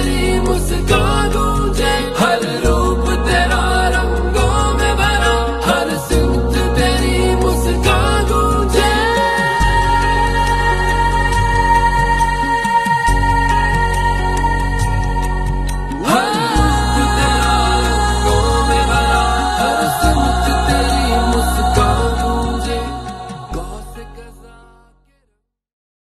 तेरी मुस्कानों